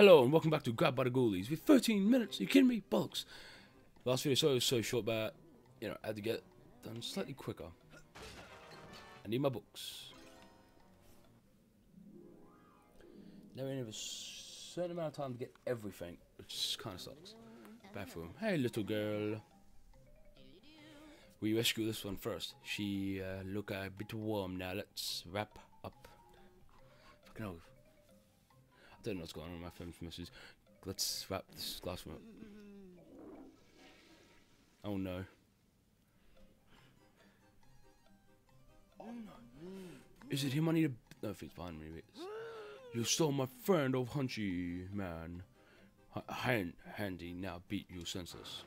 Hello and welcome back to Grabbed by the Ghoulies with 13 minutes. Are you kidding me? Bollocks. Last video so so short, but you know I had to get done slightly quicker. I need my books. Now we have a certain amount of time to get everything, which kind of sucks. Bathroom. Hey, little girl. We rescue this one first. She uh, look a bit warm now. Let's wrap up. Fucking. Don't know what's going on with my phone messages. Let's wrap this last one up. Oh no. Oh no. Is it him I need to... No, it's behind me. It's... You stole my friend, oh hunchy man. Hand, handy, now beat you senseless.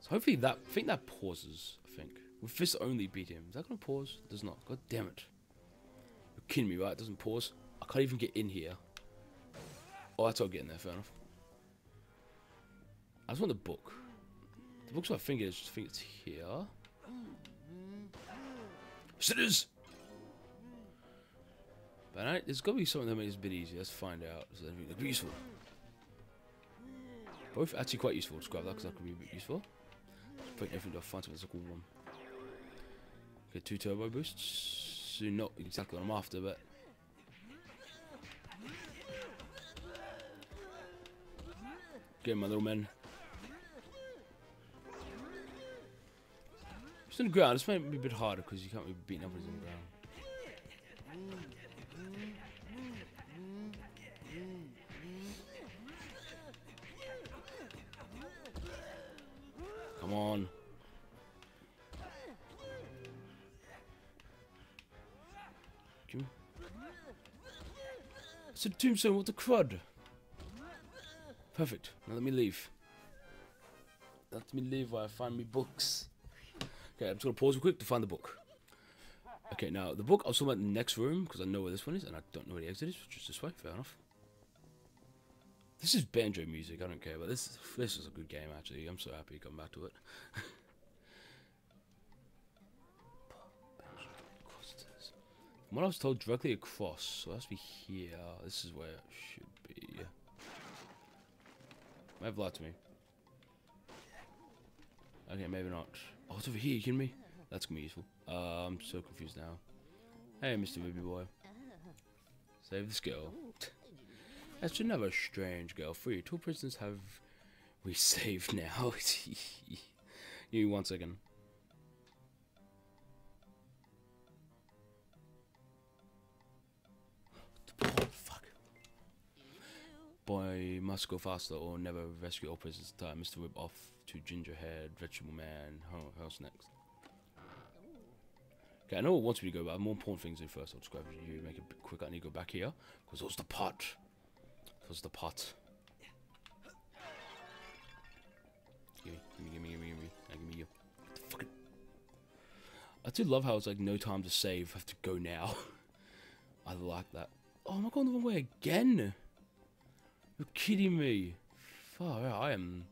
So hopefully that, I think that pauses, I think. With this only beat him. Is that going to pause? It does not. God damn it. You're kidding me, right? It doesn't pause. I can't even get in here. Oh, that's all getting there, fair enough. I just want the book. The book's it is. I think it's here. Sitters! But I, there's got to be something that makes it a bit easier. Let's find out. So that'd be useful. Both actually quite useful. Let's grab that because that could be a bit useful. Put everything to a fun physical one. Okay, two turbo boosts. So not exactly what I'm after, but Get my little men. It's on the ground. This might be a bit harder because you can't be beating up on the ground. Come on. It's a tombstone with the crud. Perfect. Now let me leave. Let me leave while I find me books. Okay, I'm just gonna pause real quick to find the book. Okay, now the book I'll talk about in the next room because I know where this one is and I don't know where the exit is, which is this way. Fair enough. This is banjo music. I don't care, but this this is a good game actually. I'm so happy to come back to it. What I was told, directly across, so it has to be here. This is where it should be. Have lied to me. Okay, maybe not. Oh, it's over here, you kidding me? That's gonna be useful. Uh, I'm so confused now. Hey, Mr. Ruby Boy. Save this girl. That's another strange girl. Free. Two prisoners have we saved now. you one second. Boy must go faster or never rescue all prisoners time. Mr. Whip off to Gingerhead, Vegetable Man. who else next? Okay, I know what wants me to go, but I have more important things do first. I'll just grab you, make it quicker. I need to go back here. Because was the pot. Was the pot. Gimme, gimme, gimme, gimme, gimme. Now give me you. Fucking. I do love how it's like no time to save. I have to go now. I like that. Oh, am I going the wrong way again? You're kidding me. Out. I am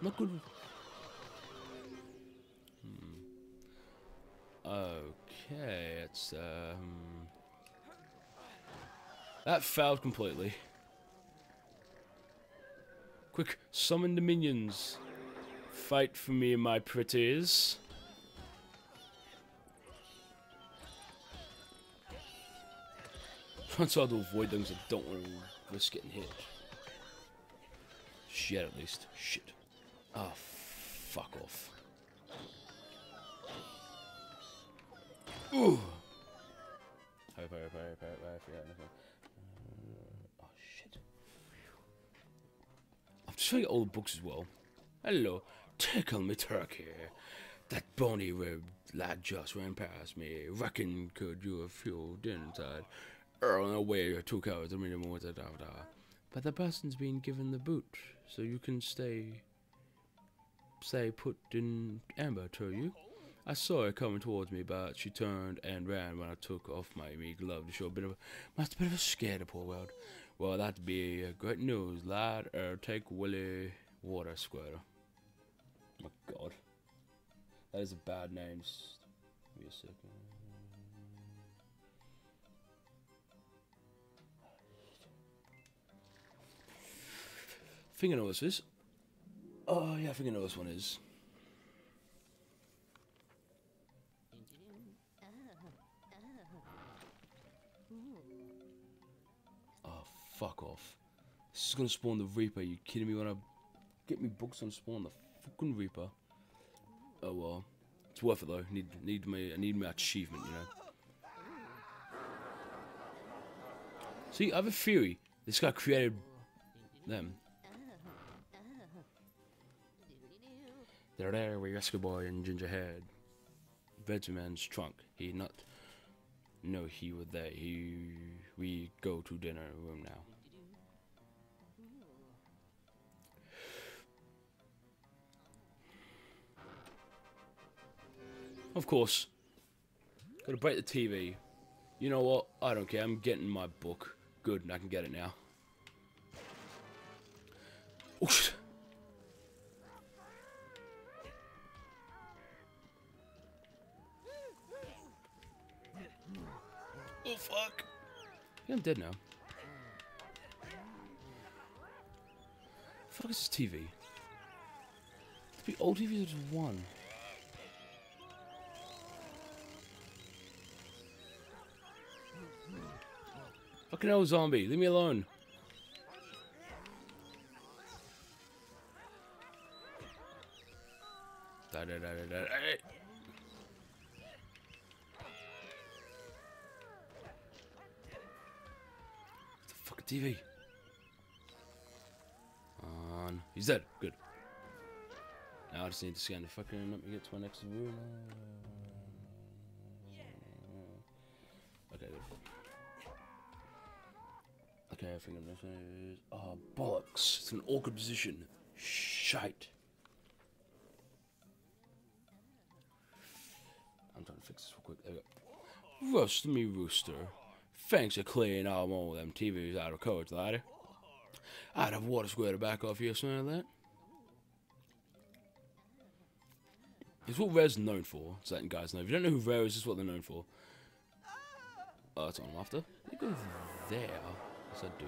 not good. Hmm. Okay, it's um. That failed completely. Quick, summon the minions. Fight for me, my pretties. Trying to avoid things that don't want to risk getting hit. Shit, at least. Shit. Oh, fuck off. Ooh. Hurry, hurry, hurry, forget anything. Uh, oh, shit. I'm just showing you all the books as well. Hello. Tickle me turkey. That bony ribbed lad just ran past me. Reckon could you have fueled inside. Earl away took out the minimum da da da. But the person's been given the boot so you can stay, stay put in amber to you. I saw her coming towards me, but she turned and ran when I took off my me glove to show a bit of a, must a bit of a scare to poor world. Well, that'd be great news, lad. Er, take Willie Water Squirter. My god. That is a bad name. Just give me a second. I know this is. Oh, yeah, I think I know this one is. Oh, fuck off. This is gonna spawn the Reaper. Are you kidding me? When I get me books on spawn the fucking Reaper. Oh well, it's worth it though. Need need me. I need my achievement, you know. See, I have a theory. This guy created them. They're there with Rescue Boy and Gingerhead. Veteran's trunk. He not. No, he was there. He. We go to dinner room now. Of course. Gotta break the TV. You know what? I don't care. I'm getting my book. Good, and I can get it now. Oh shit. Oh fuck. I'm dead now. fuck is this TV? The old TV is one. Fucking old zombie. Leave me alone. Da, da, da, TV. On. He's dead. Good. Now I just need to scan the fucking. Let me get to my next room. Okay, good. Okay, I think this is. Oh, bollocks. It's an awkward position. Shite. I'm trying to fix this real quick. There we go. Me rooster. Thanks for clearing all of them TVs out of coach, laddie. I'd have water squirted back off you or something like that. It's what Rare's known for, so you guys know. If you don't know who Rare is, this is what they're known for. Oh, that's what I'm after. You go there. Yes, I do.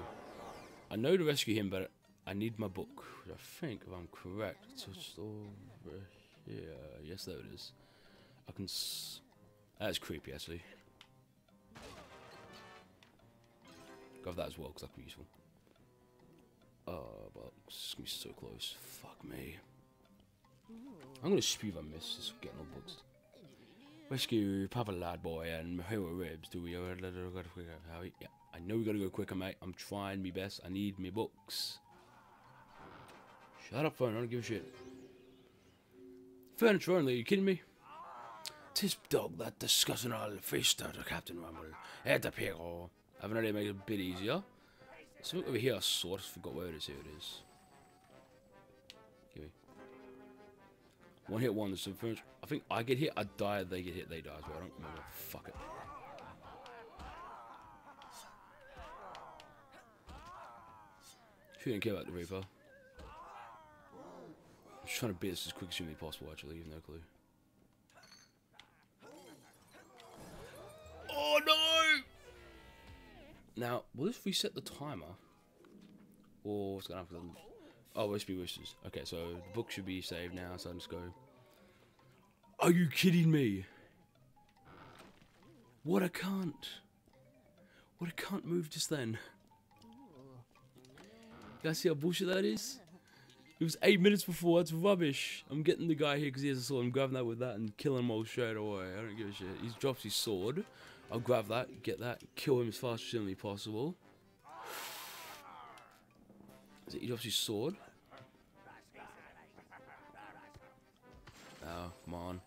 I know to rescue him, but I need my book. I think, if I'm correct, it's just over here. Yes, there it is. I can. S That's creepy, actually. Go that as well, because that could be useful. Oh, but it's gonna be so close. Fuck me. I'm gonna spew if I miss. Just getting all books. Rescue Papa Lad Boy and Hero Ribs. Do we? Uh, yeah. I know we gotta go quicker, mate. I'm trying my best. I need me books. Shut up, phone. I don't give a shit. Furniture only. Are you kidding me? Tis dog that discussing all out of Captain Rumble. At the pickle. I have an idea to make it a bit easier. Something over here I sort of forgot where it is. Here it is. Give me. One hit one. So I think I get hit, I die, they get hit, they die as well. I don't remember. Fuck it. She didn't care about the Reaper. I'm just trying to beat this as quick as humanly possible, actually, you have no clue. Oh no! Now, will this reset the timer? Or what's going to happen? Oh, be wishes. Okay, so the book should be saved now, so I just go. Are you kidding me? What I can't. What I can't move just then. You guys see how bullshit that is? It was eight minutes before. That's rubbish. I'm getting the guy here because he has a sword. I'm grabbing that with that and killing him all straight away. I don't give a shit. He drops his sword. I'll grab that, get that, kill him as fast as humanly possible. Is it he drops his sword? Oh, come on.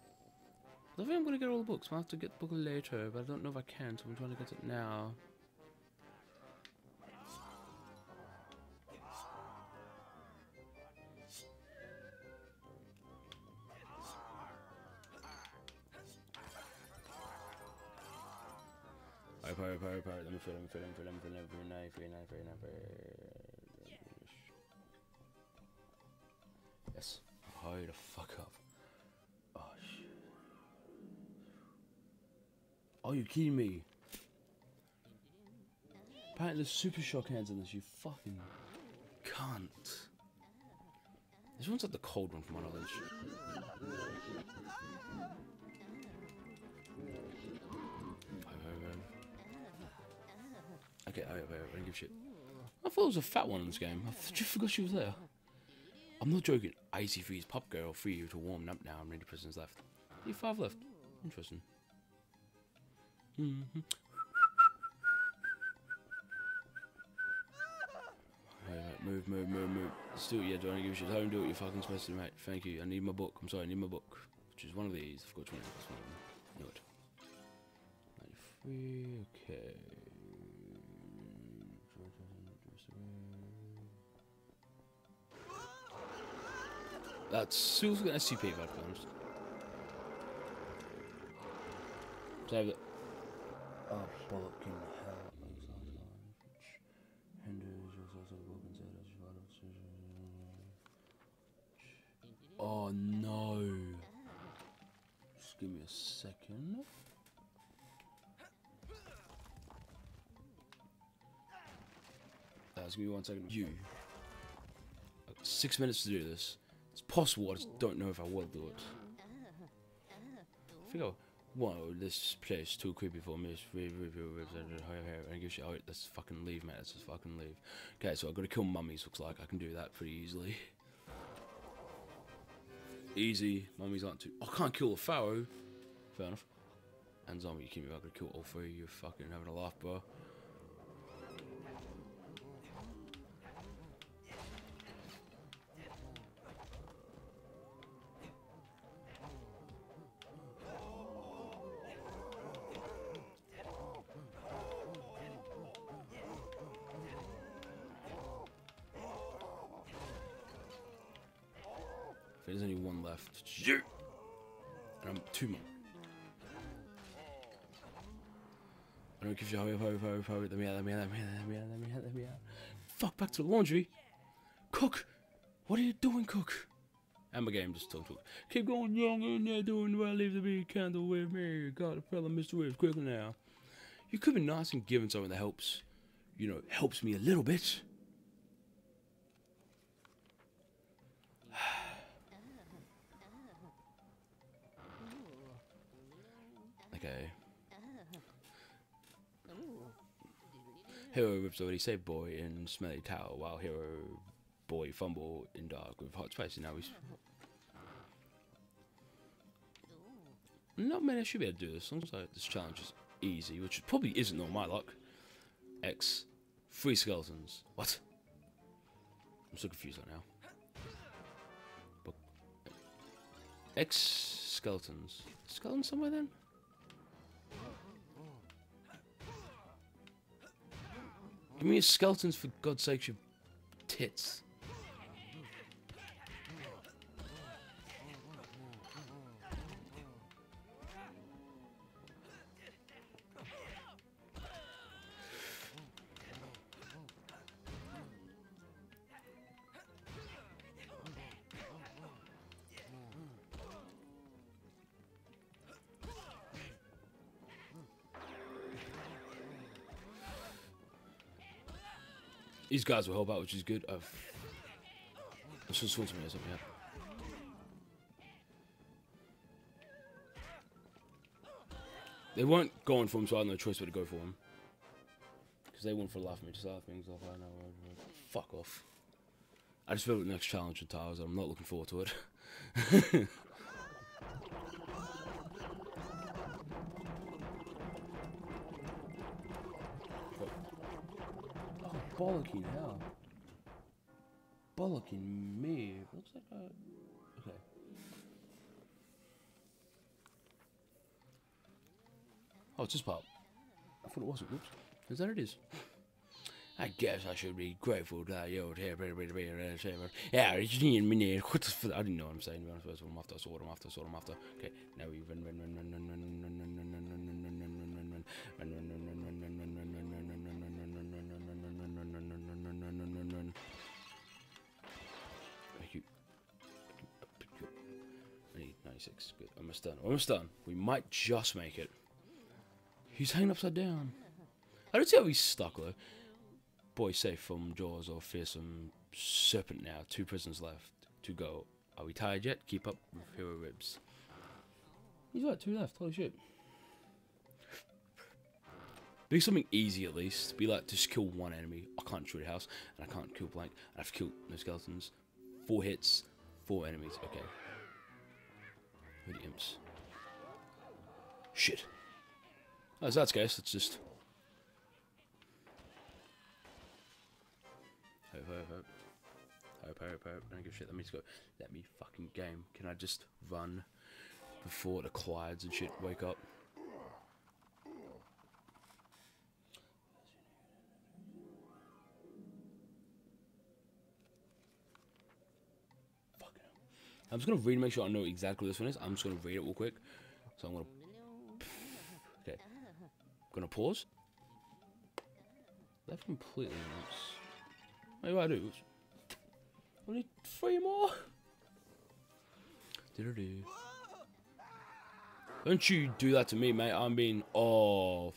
I think I'm going to get all the books. I'll have to get the book later, but I don't know if I can, so I'm trying to get it now. Pirate, pirate, pirate. Let me let me let me let me let me fuck up. Oh shit. Are you kidding me? Apparently there's super shock hands in this, you fucking cunt. This one's like the cold one from my Okay, I, I, I don't give a shit. I thought it was a fat one in this game. I just forgot she was there. I'm not joking. Icy freeze pop girl free you to warm up now. I'm ready prisons left. You five left. Interesting. Mm -hmm. move, move, move, move. Let's do it, yeah, don't give a shit. Home, do what you're fucking supposed to, mate. Thank you. I need my book. I'm sorry, I need my book. Which is one of these. I which one it is. One of them. Know it. 93, okay. That's SCP weapons. So I have. Oh, fucking hell. Oh no! Just give me a second. That's gonna be one second. You. Six minutes to do this. It's possible, I just don't know if I will do it. I think I'll, whoa, this place is too creepy for me. Oh, let's fucking leave, mate. Let's just fucking leave. Okay, so I've got to kill mummies. Looks like I can do that pretty easily. Easy. Mummies aren't too. I can't kill a pharaoh. Fair enough. And zombie, you keep me. I could kill all three. You're fucking having a laugh, bro. There's only one left. And I'm two more. I don't give you hurry. Let me out, let me out, let me out, let me out, let me out, let me out. Fuck, back to the laundry. Cook! What are you doing, Cook? And my game just talk, talk. Keep going young there doing well, leave the big candle with me. Got a fella, Mr. Waves, quickly now. You could be nice and giving something that helps, you know, helps me a little bit. Okay. Oh. Hero rips already saved boy in smelly tower while hero boy fumble in dark with hot spice now he's not many I should be able to do this. Looks like this challenge is easy, which probably isn't on my luck. X. Three skeletons. What? I'm so confused right now. But X skeletons. Skeleton somewhere then? Give me skeletons for God's sake, you tits. These guys will help out, which is good. Uh, I've... This to me or something, yeah. They weren't going for him, so I had no choice but to go for him. Because they went for laugh me, just laugh things off. I know. Fuck off. I just feel like the next challenge with towers. I'm not looking forward to it. bollocking hell. Bollocking me. Looks like a... Okay. Oh, it's this part. I thought it wasn't. Oops. Is that it is? I guess I should be grateful that you're here. Yeah, it's me and the I didn't know what I'm saying. First of all, I'm after, I'm after, I'm after. Okay, now we run, run, run, run, run, run, run, run, run, run, run, run, run, run, run, run, run, run, run, 26. Good. Almost done. Almost done. We might just make it. He's hanging upside down. I don't see how he's stuck, though. Boy safe from jaws or fearsome serpent now. Two prisons left to go. Are we tired yet? Keep up with hero ribs. He's got two left. Holy shit. Be something easy at least. Be like, just kill one enemy. I can't shoot a house, and I can't kill blank, and I've killed no skeletons. Four hits, four enemies. Okay, Imps? Shit. So that's case. It's just. Hope, hope, hope. Hope, hope, hope. Don't give a shit. Let me just go. Let me fucking game. Can I just run before the Clydes and shit wake up? I'm just gonna read and make sure I know exactly what this one is. I'm just gonna read it real quick. So I'm gonna. Okay. Gonna pause. Left completely nuts. Do I do? Only three more. Do-do-do. Don't you do that to me, mate. I'm being oh.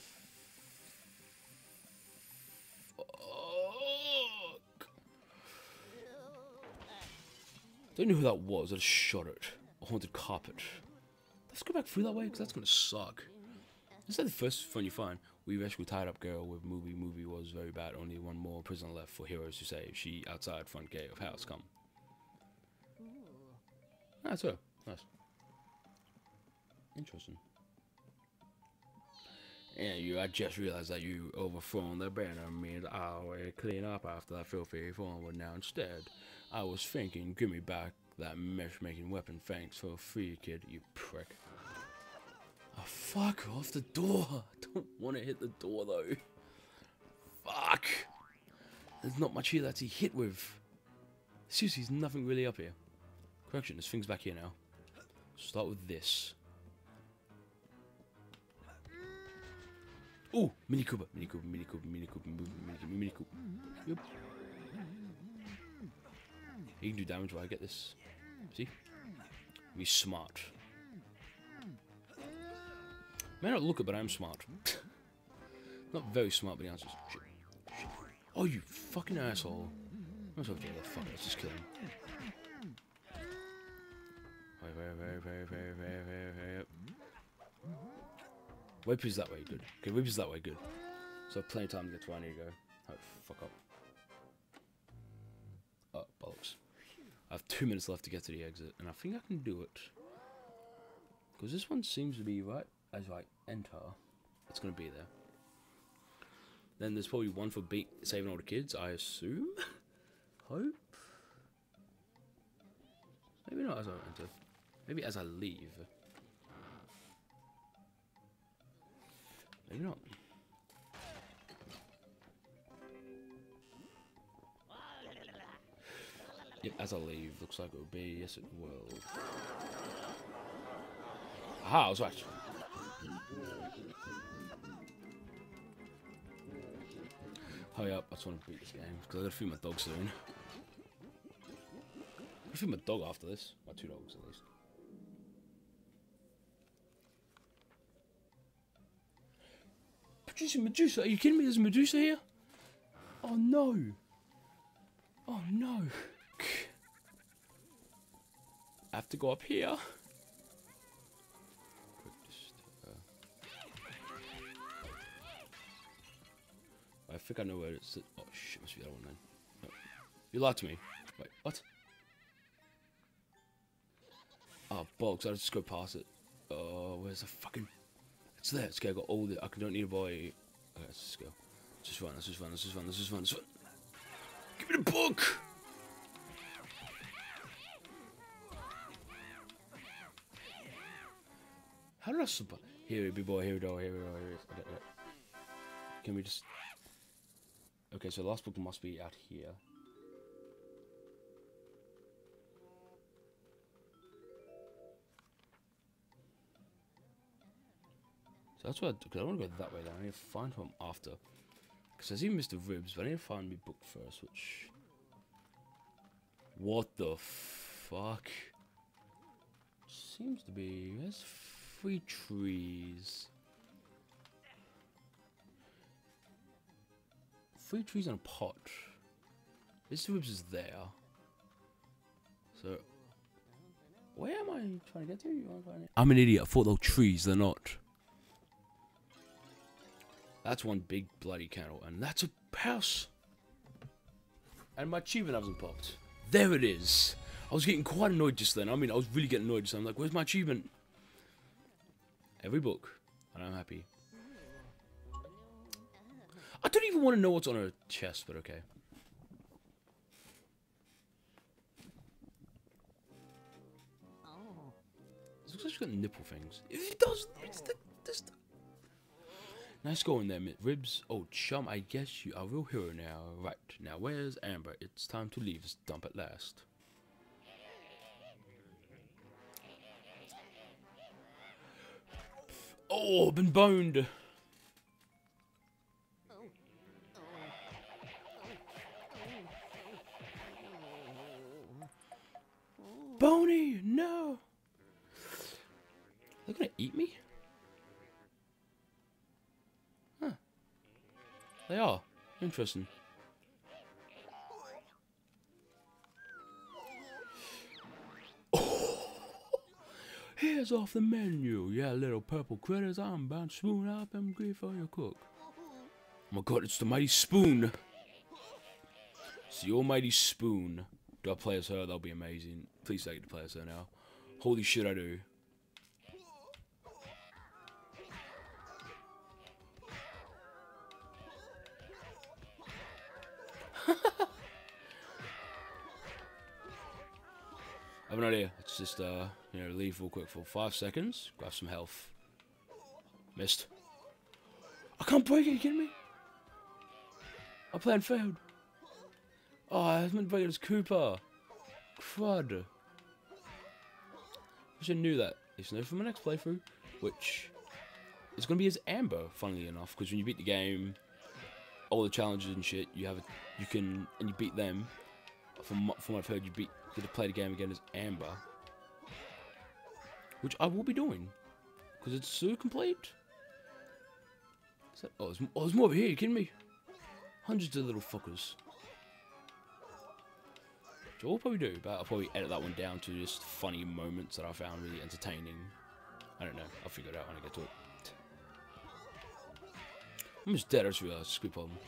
Don't know who that was. I just shot it. A haunted carpet. Let's go back through that way because that's gonna suck. This is the first phone you find. We rescued tied up girl with movie. Movie was very bad. Only one more prisoner left for heroes to save. She outside front gate of house. Come. Ah, that's her. Nice. Interesting. Yeah, you. I just realized that you overthrown the banner I will clean up after that filthy forward. Now instead, I was thinking, give me back that mesh-making weapon. Thanks for free, kid. You prick. Oh, fuck off the door. I don't want to hit the door though. Fuck. There's not much here that he hit with. There's nothing really up here. Correction, there's things back here now. Start with this. Oh, Mini Cooper, Mini Cooper, Mini Cooper, Mini Cooper, Mini Cooper, Mini Cooper. Yep. He can do damage while I get this. See? Be smart. May not look it, but I'm smart. not very smart, but the answer is shit. shit. Oh, you fucking asshole. Let's have to the fuck. Let's just kill him. Is that way, good. Okay, is that way, good. So plenty of time to get to where I need to go. Oh, fuck up. I have two minutes left to get to the exit, and I think I can do it. Because this one seems to be right as I enter. It's going to be there. Then there's probably one for beat saving all the kids, I assume. Hope. Maybe not as I enter. Maybe as I leave. Maybe not. Yep, as I leave, looks like it will be. Yes, it will. Aha, I was right. Hurry up, I just want to beat this game, because I gotta feed my dog soon. I'm feed my dog after this. My two dogs, at least. Producer Medusa, are you kidding me? There's a Medusa here? Oh no! Oh no! I have to go up here. Uh, I think I know where it's. Oh shit, must be that one then. No. You lied to me. Wait, what? Oh, bollocks, I'll just go past it. Oh, where's the fucking... It's there, it's okay, I got all the... I don't need to buy... Okay, let's just go. Just run, let's just run, let's just run, let's just run, let's run. Give me the book! How did I survive? Here we boy, here we go, here we go, here we go. Can we just... Okay, so the last book must be out here. So that's what I I want to go that way then. I need to find him after. Because I see Mr. Ribs, but I need to find me book first, which... What the fuck? Seems to be... There's three trees. Three trees and a pot. This Ribs is there. So, where am I trying to get to? I'm an idiot. I thought they were trees. They're not. That's one big bloody candle, and that's a house. And my achievement hasn't popped. There it is. I was getting quite annoyed just then. I mean, I was really getting annoyed just then. I'm like, where's my achievement? Every book. And I'm happy. I don't even want to know what's on her chest, but okay. It looks like she's got nipple things. It does. It's the, it's the... Nice going there, Ribs. Oh, chum, I guess you are a real hero now. Right, now where's Amber? It's time to leave this dump at last. Oh, been boned. Boney, no. They're gonna eat me? Huh. They are. Interesting. Here's off the menu. Yeah, little purple critters. I'm about to spoon up and grief for your cook. Oh my god, it's the mighty spoon. It's the almighty spoon. Do I play as her? That'll be amazing. Please say to play as her now. Holy shit, I do. An idea. Let's just, uh, you know, leave real quick for five seconds. Grab some health. Missed. I can't break it, you kidding me? I plan failed. Oh, I was meant to break as Cooper. Crud. I should knew that. It's no for my next playthrough, which is going to be as Amber, funnily enough, because when you beat the game, all the challenges and shit, you have, a, you can, and you beat them. From, from what I've heard, you beat, get to play the game again as Amber, which I will be doing, because it's so complete. That, oh, there's, oh, there's more over here, you kidding me? Hundreds of little fuckers. Which I'll probably do, but I'll probably edit that one down to just funny moments that I found really entertaining. I don't know, I'll figure it out when I get to it. I'm just dead, I just realized, screw problem.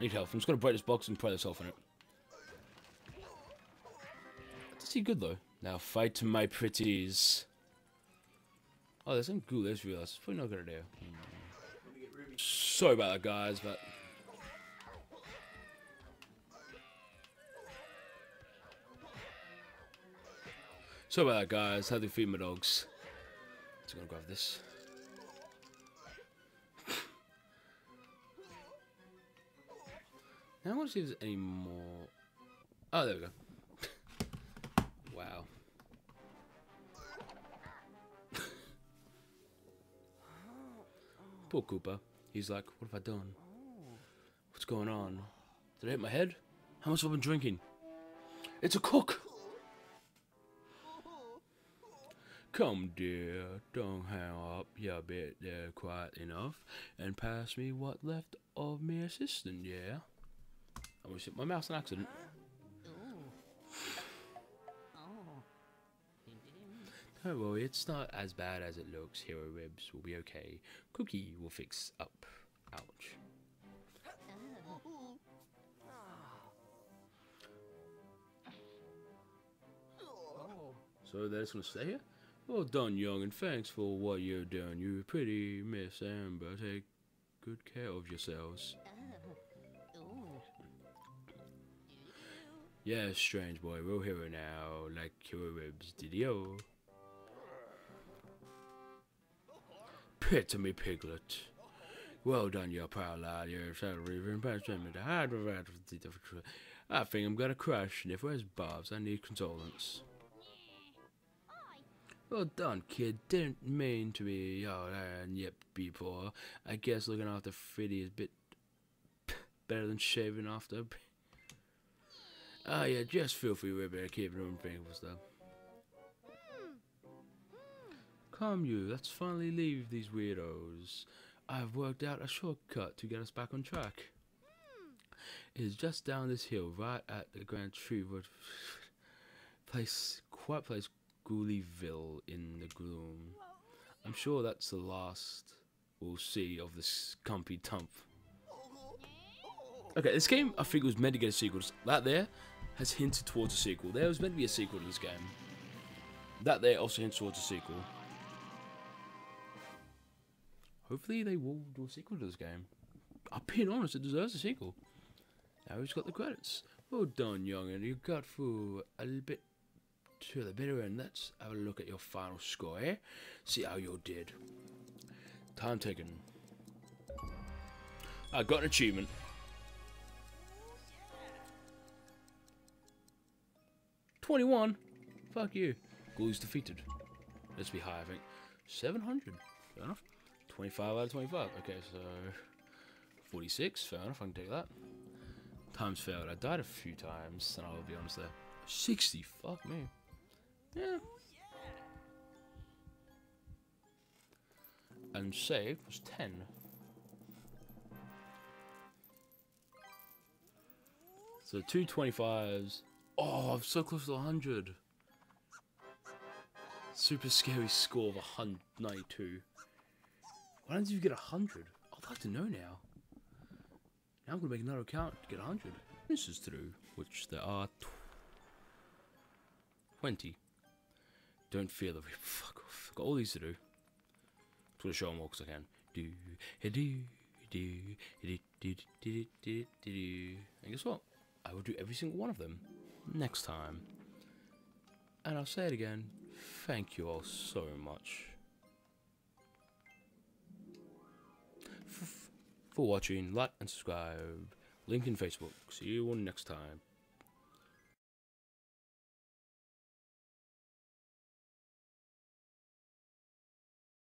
Need health. I'm just gonna break this box and pray this health in it. Does he good though? Now fight to my pretties. Oh, there's some ghoul. There's real. Probably not a good idea. Sorry about that, guys, but. Sorry about that, guys. Had to feed my dogs. Just gonna grab this. Now I want to see if there's any more. Oh, there we go. wow. Poor Cooper. He's like, what have I done? What's going on? Did I hit my head? How much have I been drinking? It's a cook! Come, dear, don't hang up your bit there quite enough and pass me what left of me assistant, yeah? My mouse an accident. Don't worry, it's not as bad as it looks. Hero ribs will be okay. Cookie will fix up. Ouch. So they're just gonna stay here? Well done, young, and thanks for what you've done. You're pretty, Miss Amber. Take good care of yourselves. Yeah, strange boy, real hero now, like hero ribs, did-yo. Pit to me, piglet. Well done, you proud lad. You're so reverend. I think I'm gonna crash, and if where's Bob's, I need condolence. Well done, kid. Didn't mean to be oh, and yep before. I guess looking after Freddy is a bit better than shaving after. Ah, yeah, just feel free with it, keep doing things stuff. Come you, let's finally leave these weirdos. I've worked out a shortcut to get us back on track. It is just down this hill, right at the Grand Tree Road place, quiet place, Ghoulieville in the gloom. I'm sure that's the last we'll see of this Cumpy Tump. Okay, this game I think was meant to get a sequel. That there has hinted towards a sequel. There was meant to be a sequel to this game. That there also hints towards a sequel. Hopefully they will do a sequel to this game. I'm being honest, it deserves a sequel. Now we've got the credits. Well done, young, and you got through a little bit to the bitter end. Let's have a look at your final score, eh? See how you did. Time taken. I got an achievement. Twenty-one. Fuck you. Ghoulies defeated. Let's be high, I think. Seven hundred. Fair enough. Twenty-five out of twenty-five. Okay, so forty-six. Fair enough. I can take that. Times failed. I died a few times, and I'll be honest there. Sixty. Fuck me. Yeah. And save was 10. So two 25s. Oh, I'm so close to 100. Super scary score of 192. Why did you get 100? I'd like to know now. Now I'm going to make another account to get 100. This is through, which there are 20. Don't fear the fuck off. Got all these to do. I'm gonna show them all because I can. Do do do do do do do do. And guess what? I will do every single one of them next time. And I'll say it again. Thank you all so much for watching. Like and subscribe. Link in Facebook. See you all next time.